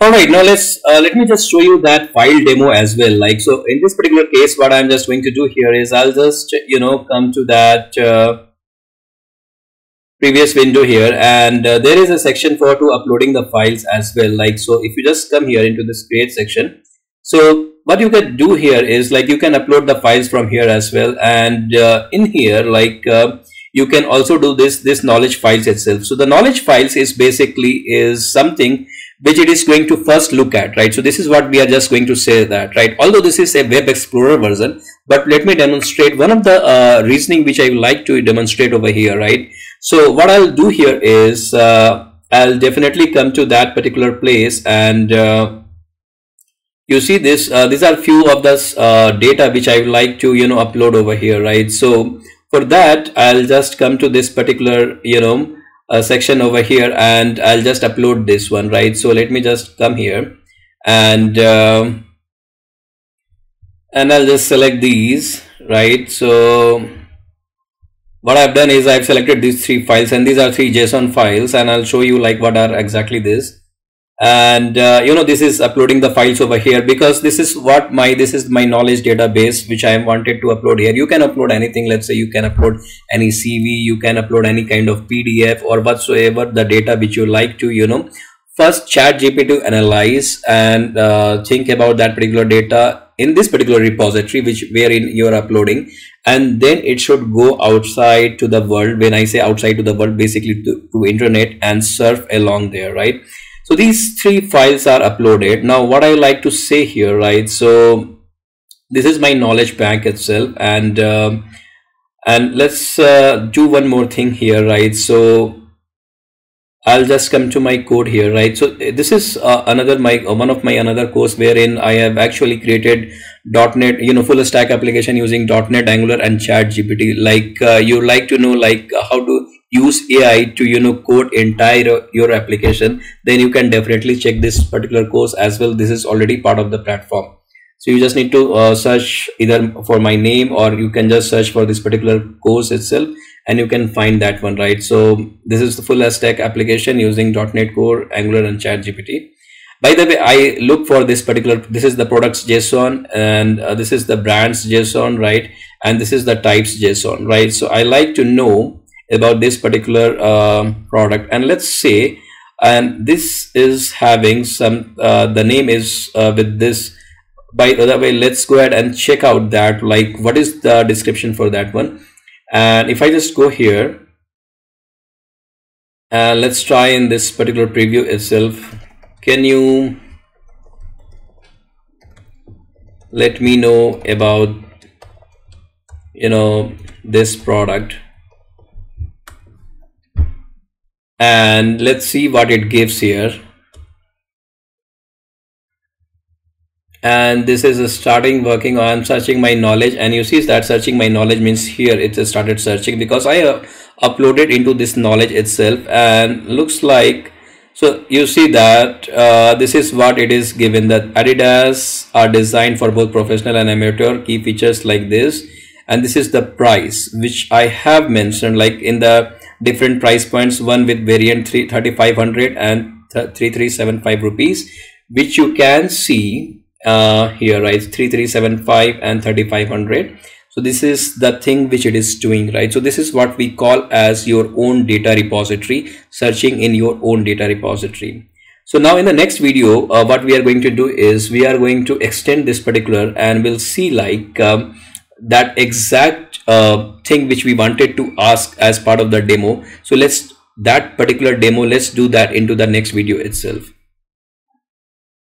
all right now let's uh, let me just show you that file demo as well. Like so in this particular case what i'm just going to do here is i'll just you know come to that uh, previous window here. And uh, there is a section for to uploading the files as well. Like so if you just come here into this create section so what you can do here is like you can upload the files from here as well. And uh, in here like uh, you can also do this this knowledge files itself. So the knowledge files is basically is something which it is going to first look at right? So this is what we are just going to say that right? Although this is a web explorer version but let me demonstrate one of the uh, reasoning which I would like to demonstrate over here right? So what I'll do here is uh, I'll definitely come to that particular place and uh, you see this uh, these are few of the uh, data which I would like to you know upload over here right? So for that I'll just come to this particular you know uh, section over here and I'll just upload this one right? So let me just come here and uh, and I'll just select these right? So what I've done is I've selected these three files and these are three JSON files and I'll show you like what are exactly this and uh, you know this is uploading the files over here because this is what my this is my knowledge database which I wanted to upload here. You can upload anything. Let's say you can upload any CV you can upload any kind of PDF or whatsoever the data which you like to you know. First chat GPT analyze and uh, think about that particular data in this particular repository which wherein you're uploading. And then it should go outside to the world. When I say outside to the world basically to, to internet and surf along there right so these three files are uploaded. Now what i like to say here right so this is my knowledge bank itself and um, and let's uh, do one more thing here right so I'll just come to my code here right so this is uh, another my uh, one of my another course wherein I have actually created .NET you know full stack application using .NET Angular and chat GPT like uh, you like to know like how to use AI to you know code entire your application then you can definitely check this particular course as well. This is already part of the platform. So you just need to uh, search either for my name or you can just search for this particular course itself and you can find that one right? So this is the full stack application using .NET Core Angular and chat GPT by the way I look for this particular this is the products JSON and uh, this is the brands JSON right? And this is the types JSON right? So I like to know about this particular uh, product. And let's say and this is having some uh, the name is uh, with this. By the way let's go ahead and check out that like what is the description for that one. And if I just go here and let's try in this particular preview itself. Can you let me know about you know this product and let's see what it gives here. And this is starting working. I'm searching my knowledge. And you see that searching my knowledge means here it started searching because I uh, uploaded into this knowledge itself. And looks like so you see that uh, this is what it is given that Adidas are designed for both professional and amateur key features like this. And this is the price which I have mentioned like in the different price points one with variant 3 3500 and 3375 rupees which you can see uh, here right 3375 and 3500 so this is the thing which it is doing right? So this is what we call as your own data repository searching in your own data repository. So now in the next video uh, what we are going to do is we are going to extend this particular and we'll see like um, that exact uh, thing which we wanted to ask as part of the demo. So let's that particular demo let's do that into the next video itself